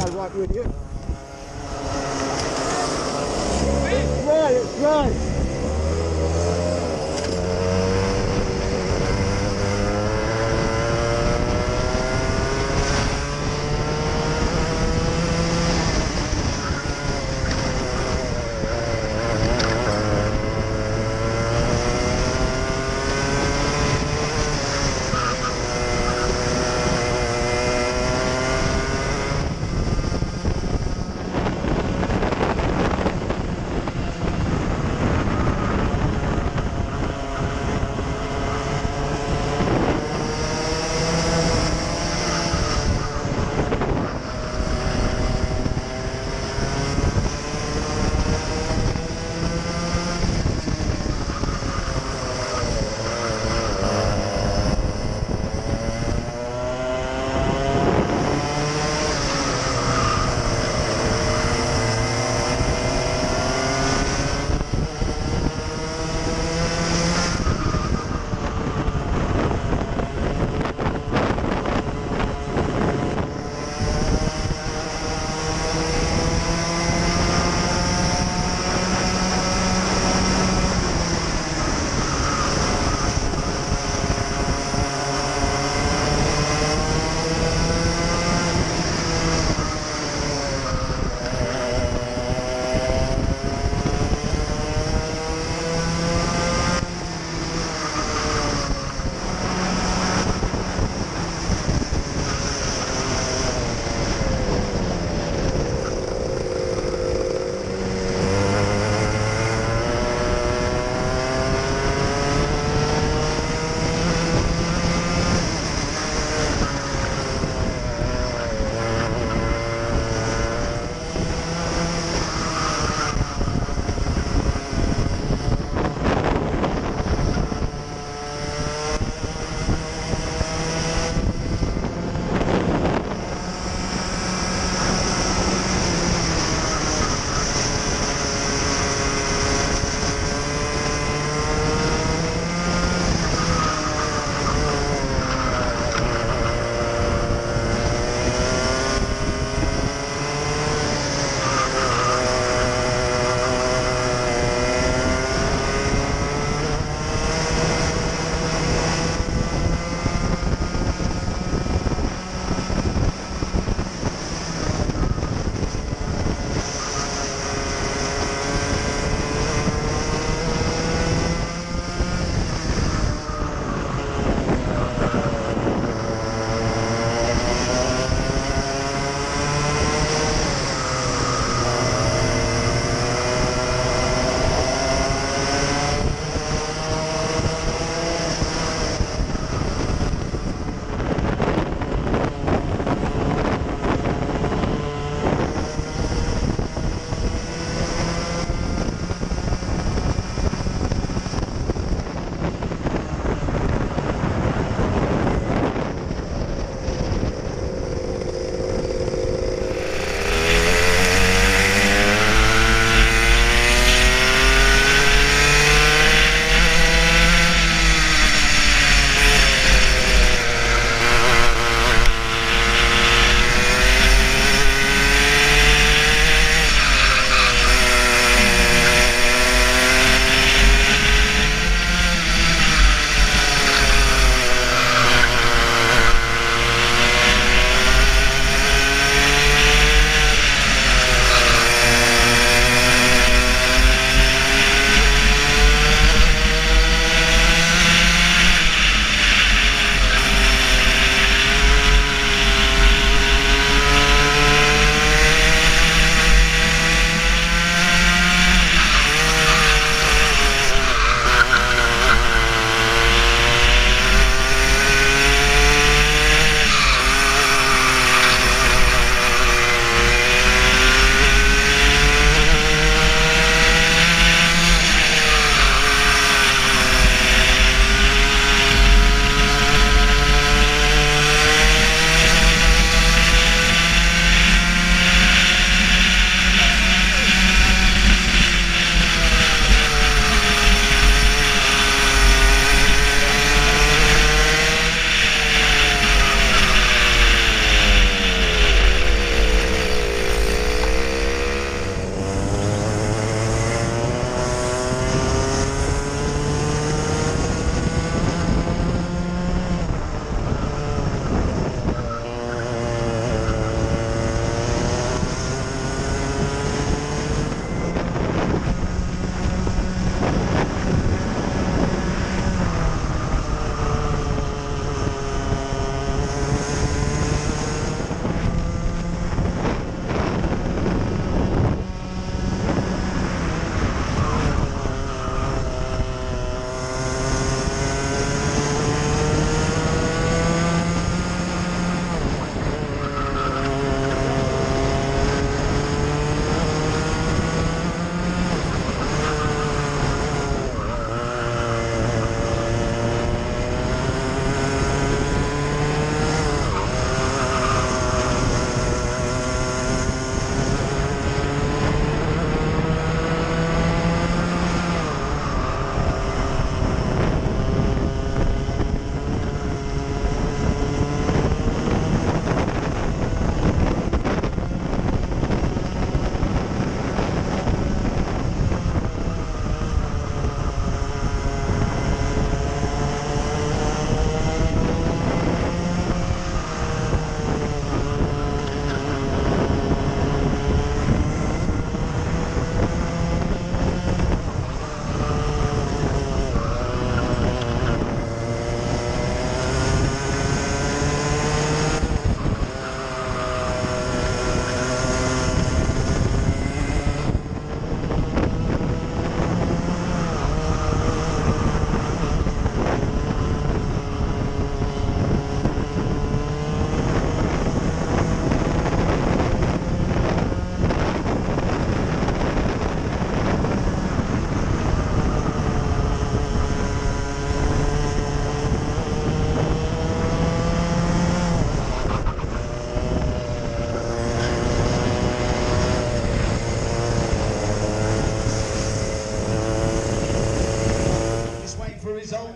on right with you. Right, it's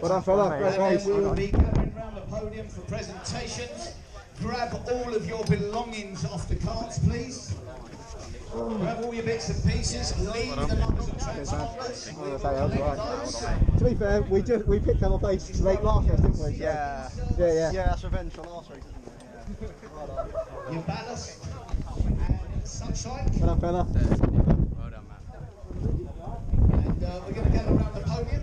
Well, fella, great race. We'll be coming round the podium for presentations. Grab all of your belongings off the karts, please. Grab all your bits and pieces, leave them up as a To be fair, we just we picked our place late last race, didn't we? Yeah. Yeah, yeah. Yeah, that's revenge for last week. isn't it? Yeah. Your ballast and sunshine. Well done, fella. Well done, Matt. And uh, we're going to go around the podium.